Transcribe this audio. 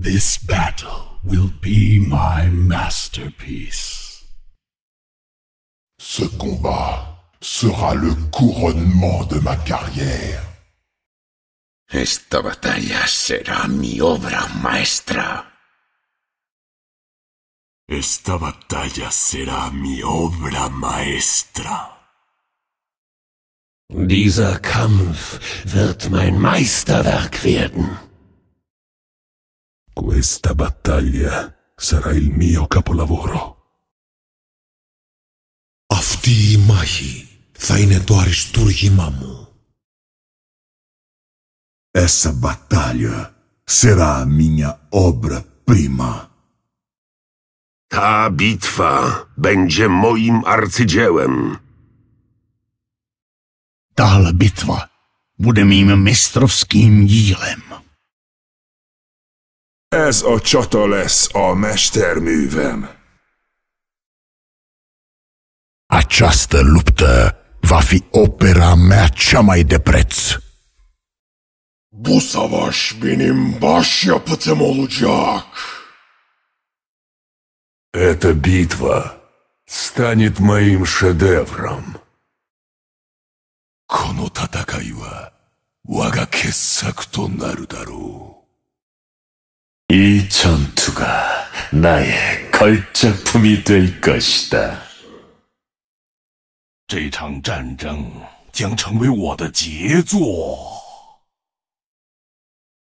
This battle will be my masterpiece. Ce combat sera le couronnement de ma carrière. Esta batalla será mi obra maestra. Esta batalla será mi obra maestra. Dieser Kampf wird mein Meisterwerk werden. Questa battaglia sarà il mio capolavoro. Αυτή η μάχη θα είναι το αριστούργημά μου. Essa batalha será a minha obra-prima. Ta bitwa będzie moim arcydziełem. Tahle bitva bude mým mistrovským dílem. Ez a csata lesz a mesterművem. Această luptă va fi opera mea cea mai de preț. Bu savaş benim başyapıtım olacak. Эта битва станет моим шедевром. この戦いは我が傑作となるだろ 이 전투가 나의 걸작품이 될 것이다. 这场战争将成为我的杰作。